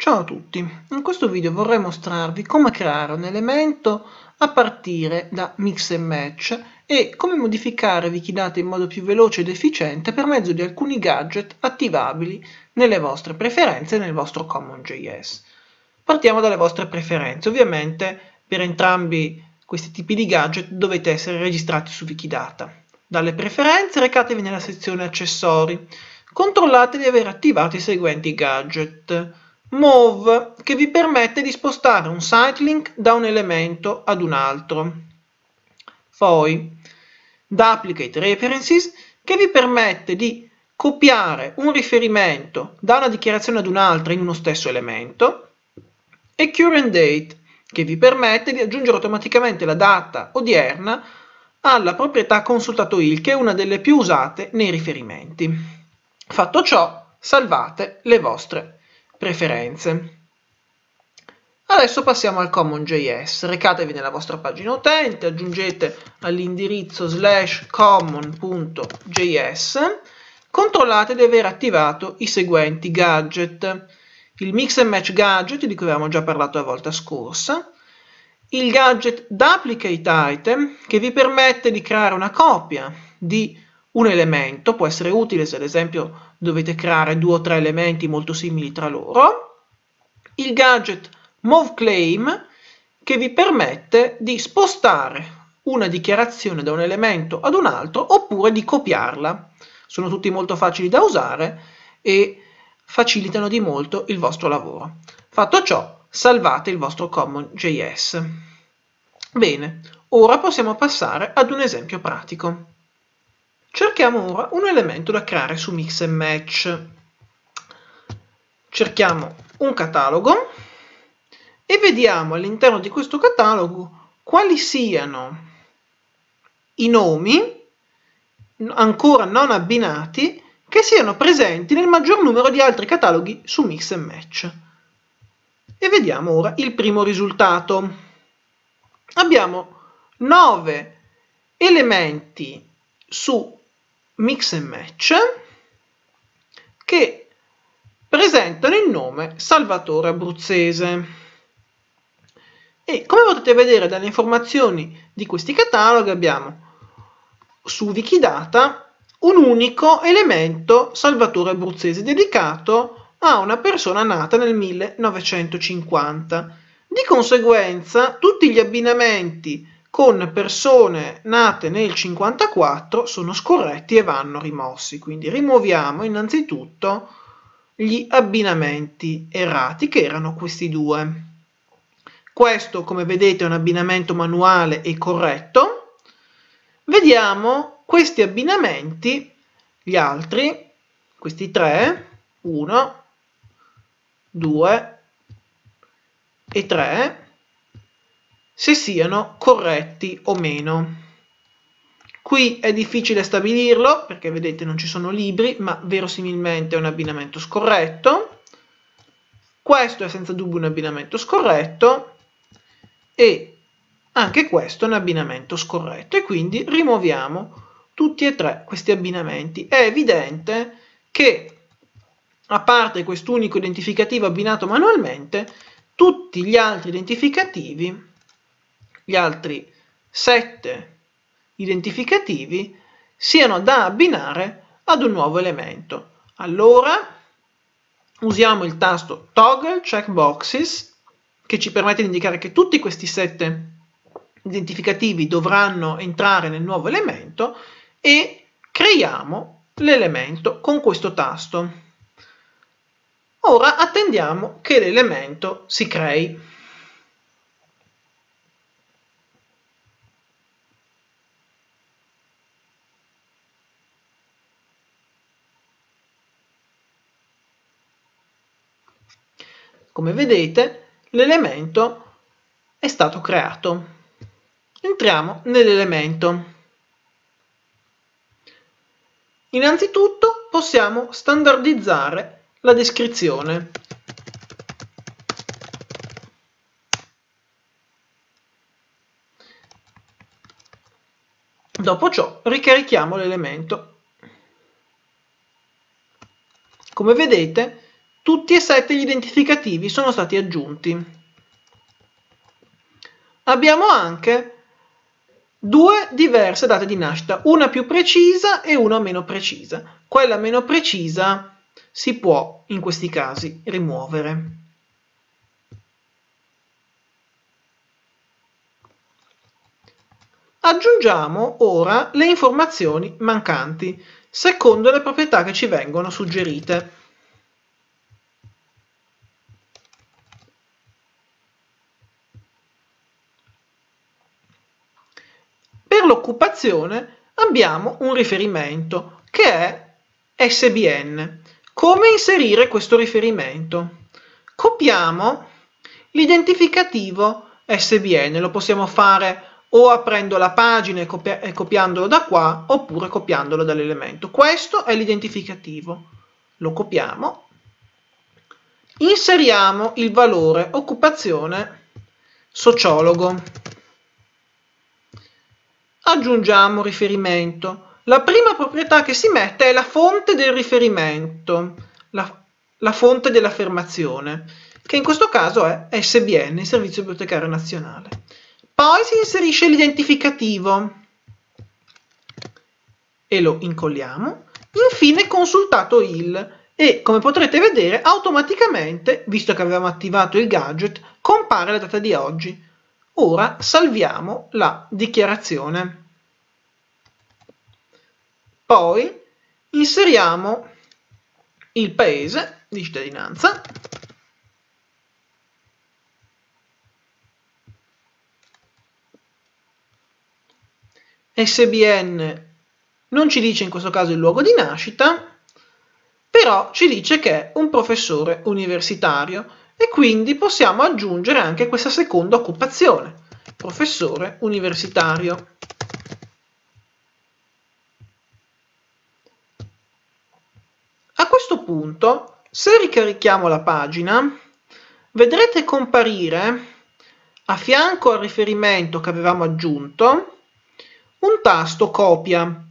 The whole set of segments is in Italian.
Ciao a tutti, in questo video vorrei mostrarvi come creare un elemento a partire da mix and match e come modificare Wikidata in modo più veloce ed efficiente per mezzo di alcuni gadget attivabili nelle vostre preferenze e nel vostro CommonJS. Partiamo dalle vostre preferenze, ovviamente per entrambi questi tipi di gadget dovete essere registrati su Wikidata. Dalle preferenze recatevi nella sezione accessori, controllate di aver attivato i seguenti gadget Move, che vi permette di spostare un sitelink da un elemento ad un altro. Poi, Duplicate References, che vi permette di copiare un riferimento da una dichiarazione ad un'altra in uno stesso elemento. E Current Date, che vi permette di aggiungere automaticamente la data odierna alla proprietà consultato il, che è una delle più usate nei riferimenti. Fatto ciò, salvate le vostre preferenze. Adesso passiamo al CommonJS. Recatevi nella vostra pagina utente, aggiungete all'indirizzo slash common.js, controllate di aver attivato i seguenti gadget. Il mix and match gadget di cui avevamo già parlato la volta scorsa, il gadget duplicate item che vi permette di creare una copia di un elemento, può essere utile se ad esempio dovete creare due o tre elementi molto simili tra loro, il gadget moveClaim che vi permette di spostare una dichiarazione da un elemento ad un altro oppure di copiarla. Sono tutti molto facili da usare e facilitano di molto il vostro lavoro. Fatto ciò, salvate il vostro CommonJS. Bene, ora possiamo passare ad un esempio pratico. Cerchiamo ora un elemento da creare su Mix and Match. Cerchiamo un catalogo e vediamo all'interno di questo catalogo quali siano i nomi ancora non abbinati che siano presenti nel maggior numero di altri cataloghi su Mix and Match. E vediamo ora il primo risultato. Abbiamo 9 elementi su mix and match che presentano il nome Salvatore Abruzzese. E come potete vedere dalle informazioni di questi cataloghi abbiamo su Wikidata un unico elemento Salvatore Abruzzese dedicato a una persona nata nel 1950. Di conseguenza tutti gli abbinamenti con persone nate nel 54 sono scorretti e vanno rimossi. Quindi rimuoviamo innanzitutto gli abbinamenti errati che erano questi due. Questo come vedete è un abbinamento manuale e corretto. Vediamo questi abbinamenti, gli altri, questi tre, 1, 2 e 3 se siano corretti o meno. Qui è difficile stabilirlo perché vedete non ci sono libri, ma verosimilmente è un abbinamento scorretto. Questo è senza dubbio un abbinamento scorretto e anche questo è un abbinamento scorretto e quindi rimuoviamo tutti e tre questi abbinamenti. È evidente che a parte quest'unico identificativo abbinato manualmente, tutti gli altri identificativi gli altri sette identificativi siano da abbinare ad un nuovo elemento. Allora usiamo il tasto Toggle Checkboxes che ci permette di indicare che tutti questi sette identificativi dovranno entrare nel nuovo elemento e creiamo l'elemento con questo tasto. Ora attendiamo che l'elemento si crei. Come vedete, l'elemento è stato creato. Entriamo nell'elemento. Innanzitutto possiamo standardizzare la descrizione. Dopo ciò ricarichiamo l'elemento. Come vedete tutti e sette gli identificativi sono stati aggiunti. Abbiamo anche due diverse date di nascita, una più precisa e una meno precisa. Quella meno precisa si può, in questi casi, rimuovere. Aggiungiamo ora le informazioni mancanti, secondo le proprietà che ci vengono suggerite. L'occupazione abbiamo un riferimento che è SBN. Come inserire questo riferimento? Copiamo l'identificativo SBN, lo possiamo fare o aprendo la pagina e, copi e copiandolo da qua oppure copiandolo dall'elemento. Questo è l'identificativo. Lo copiamo, inseriamo il valore occupazione sociologo aggiungiamo riferimento. La prima proprietà che si mette è la fonte del riferimento, la, la fonte dell'affermazione, che in questo caso è SBN, Servizio Bibliotecario Nazionale. Poi si inserisce l'identificativo e lo incolliamo. Infine consultato il e come potrete vedere automaticamente, visto che avevamo attivato il gadget, compare la data di oggi. Ora salviamo la dichiarazione. Poi inseriamo il paese di cittadinanza SBN non ci dice in questo caso il luogo di nascita, però ci dice che è un professore universitario e quindi possiamo aggiungere anche questa seconda occupazione, professore universitario. A questo punto, se ricarichiamo la pagina, vedrete comparire a fianco al riferimento che avevamo aggiunto un tasto copia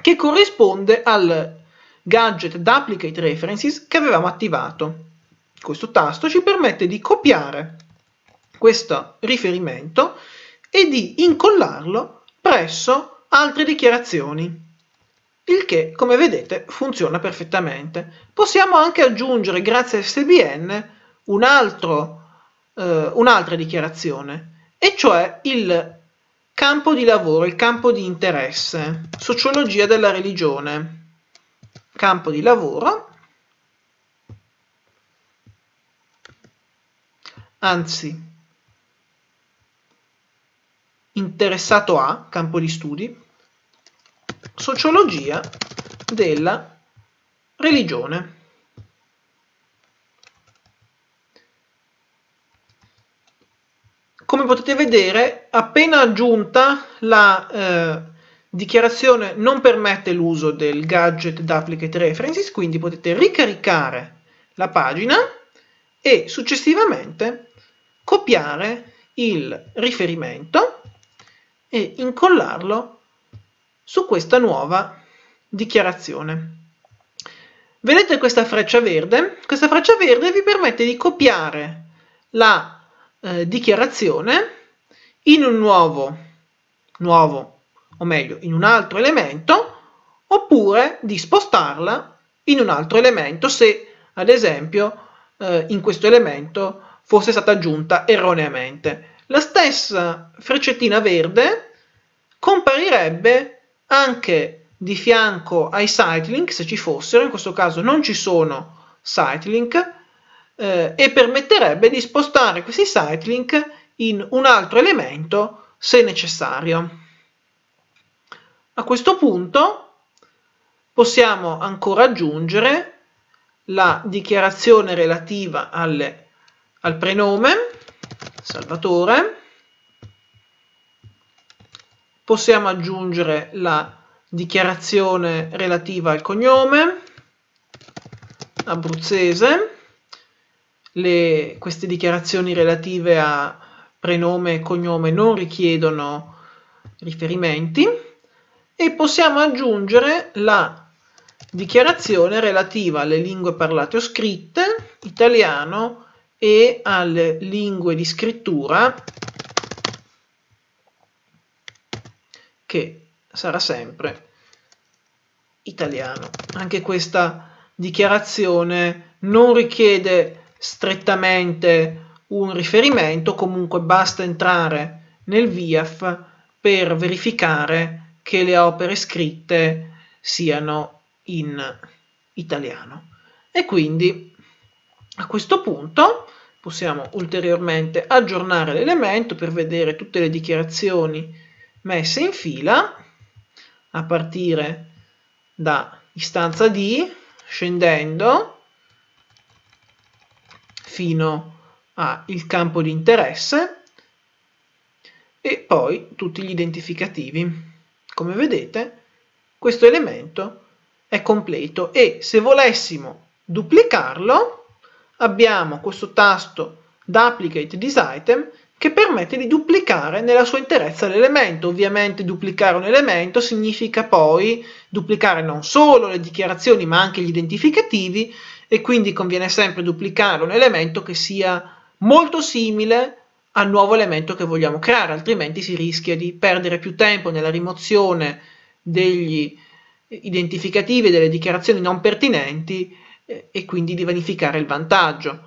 che corrisponde al gadget Duplicate References che avevamo attivato. Questo tasto ci permette di copiare questo riferimento e di incollarlo presso altre dichiarazioni, il che, come vedete, funziona perfettamente. Possiamo anche aggiungere, grazie a SBN, un altro, eh, un'altra dichiarazione, e cioè il campo di lavoro, il campo di interesse, sociologia della religione. Campo di lavoro, anzi interessato a, campo di studi, sociologia della religione. Come potete vedere, appena aggiunta la eh, dichiarazione non permette l'uso del gadget Duplicate References, quindi potete ricaricare la pagina e successivamente copiare il riferimento e incollarlo su questa nuova dichiarazione. Vedete questa freccia verde? Questa freccia verde vi permette di copiare la eh, dichiarazione in un nuovo, nuovo, o meglio, in un altro elemento, oppure di spostarla in un altro elemento se, ad esempio, eh, in questo elemento fosse stata aggiunta erroneamente. La stessa freccettina verde comparirebbe anche di fianco ai sitelink, se ci fossero, in questo caso non ci sono sitelink, eh, e permetterebbe di spostare questi sitelink in un altro elemento se necessario. A questo punto possiamo ancora aggiungere la dichiarazione relativa alle al prenome, Salvatore, possiamo aggiungere la dichiarazione relativa al cognome, abruzzese, le, queste dichiarazioni relative a prenome e cognome non richiedono riferimenti e possiamo aggiungere la dichiarazione relativa alle lingue parlate o scritte italiano e alle lingue di scrittura che sarà sempre italiano. Anche questa dichiarazione non richiede strettamente un riferimento, comunque basta entrare nel VIAF per verificare che le opere scritte siano in italiano. E quindi a questo punto possiamo ulteriormente aggiornare l'elemento per vedere tutte le dichiarazioni messe in fila a partire da istanza D scendendo fino al campo di interesse e poi tutti gli identificativi. Come vedete questo elemento è completo e se volessimo duplicarlo abbiamo questo tasto duplicate this item che permette di duplicare nella sua interezza l'elemento. Ovviamente duplicare un elemento significa poi duplicare non solo le dichiarazioni ma anche gli identificativi e quindi conviene sempre duplicare un elemento che sia molto simile al nuovo elemento che vogliamo creare, altrimenti si rischia di perdere più tempo nella rimozione degli identificativi e delle dichiarazioni non pertinenti e quindi di vanificare il vantaggio.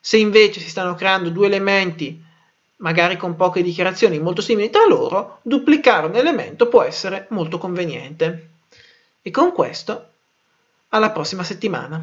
Se invece si stanno creando due elementi magari con poche dichiarazioni molto simili tra loro, duplicare un elemento può essere molto conveniente. E con questo, alla prossima settimana.